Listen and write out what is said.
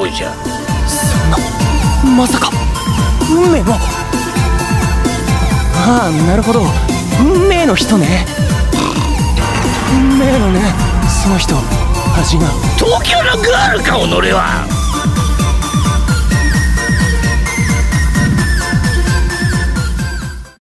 おじゃ。そんな。まさか。運命の。ああなるほど。運命の人ね。運命のねその人。味が。東京のガールか己は。